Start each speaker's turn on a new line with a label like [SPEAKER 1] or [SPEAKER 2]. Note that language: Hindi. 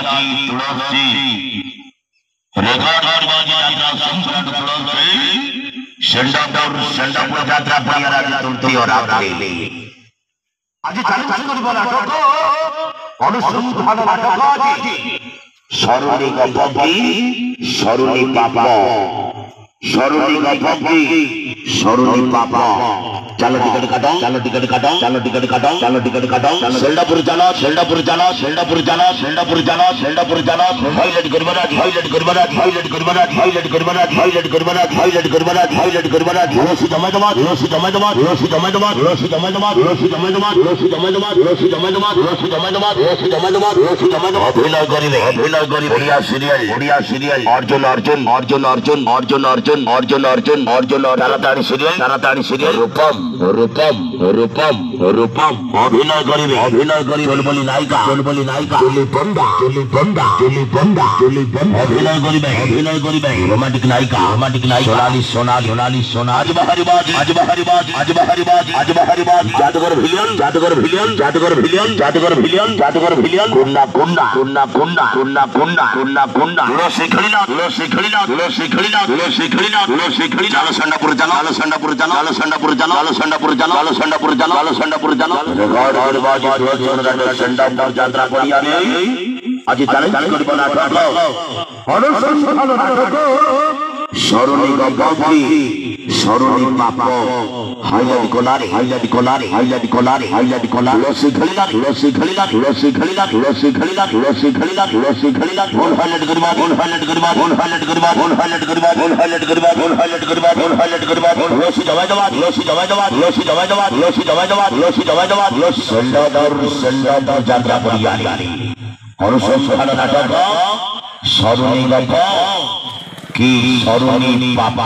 [SPEAKER 1] ಮಾತಾಜಿ ತುಳಸಿ ರೆಕಾರ್ಡ್ ಮಾಡಿ ಜಾತ್ರಾ ಸಂಪೂರ್ಣ ತುಳಸಿ ಶಂಡಾಪುರ ಶಂಡಾಪುರ ಜಾತ್ರಾ ಪ್ರಿಯರಾಗಿ ತುಳ್ತಿಯೋ ರಾತ್ರಿ
[SPEAKER 2] আজি চালু চালু কৰিব নাটক অনুসন্ধান নাটক আজি
[SPEAKER 1] সরণী গভক্তি সরণী পাপ সরণী গভক্তি सरोनी पापा चलो टिकट काटो चलो टिकट काटो चलो टिकट काटो चलो टिकट काटो शेल्डापुर चलो शेल्डापुर चलो शेल्डापुर चलो शेल्डापुर चलो शेल्डापुर चलो हाईलाइट गुरबना हाईलाइट गुरबना हाईलाइट गुरबना हाईलाइट गुरबना हाईलाइट गुरबना हाईलाइट गुरबना हाईलाइट गुरबना रोसी जमादाबाद रोसी जमादाबाद रोसी जमादाबाद रोसी जमादाबाद रोसी जमादाबाद रोसी जमादाबाद रोसी जमादाबाद रोसी जमादाबाद रोसी जमादाबाद रोसी जमादाबाद अभिनय गरीब अभिनय गरीब बढ़िया सीरियल बढ़िया सीरियल अर्जुन अर्जुन अर्जुन अर्जुन अर्जुन अर्जुन अर्जुन अर्जुन अर्जुन ताड़ाताड़ी তাড়াতাড়ি সিরিয়াল তাড়াতাড়ি সিরিয়াল রূপম রূপম রূপম রূপম। অভিনয় করিবে। অভিনয় করি বলি নায়িকা। বলি নায়িকা। চুলি বন্ধা চুলি বন্ধা চুলি বন্ধা চুলি বন্ধা অভিনয় করিবে। অভিনয় করিবে। রোমান্টিক নায়িকা। রোমান্টিক নায়িকা। সোনালি সোনা সোনালি সোনা আজ বাহারিবাজ আজ বাহারিবাজ আজ বাহারিবাজ আজ বাহারিবাজ জাদুঘর ভিলিয়ন। জাদুঘর ভিলিয়ন। জাদুঘর ভিলিয়ন। জাদুঘর ভিলিয়ন। জাদুঘর ভিলিয়ন। কন্যা কন্যা কন্যা কন্যা কন্যা কন্যা কন্যা কন্যা ধুলো শিখলি না ধুলো শিখলি না ধুলো শিখলি না ধুলো শিখলি না ধুলো শিখলি চালো সন্ডা করে চালো। లాలసండపుర జన లాలసండపుర జన లాలసండపుర జన లాలసండపుర జన లాలసండపుర జన. రికార్డు బాజీ ప్రోత్సహించడానికి సెండాపుర జాతర కొనియాలి అది తలెత్తుకొని పోరాటంలో
[SPEAKER 2] అనుసంధాన నాటకం.
[SPEAKER 1] স্মরণী গম্ভী স্মরণী পাপ হাইলাইট কোলারে হাইলাইট কোলারে হাইলাইট কোলারে হাইলাইট কোলা তুলসী ঘড়িলা তুলসী ঘড়িলা তুলসী ঘড়িলা তুলসী ঘড়িলা তুলসী ঘড়িলা তুলসী ঘড়িলা ফোন হাইলাইট করবা ফোন হাইলাইট করবা ফোন হাইলাইট করবা ফোন হাইলাইট করবা ফোন হাইলাইট করবা ফোন হাইলাইট করবা ফোন হাইলাইট করবা তুলসী জমা জমা তুলসী জমা জমা তুলসী জমা জমা তুলসী জমা জমা তুলসী জমা জমা তুলসী সন্ডাদর সন্ডাদর যাত্রা করিয়ালি অনুসন্ধান নাটক স্মরণী গল্প কি? স্মরণী পাপ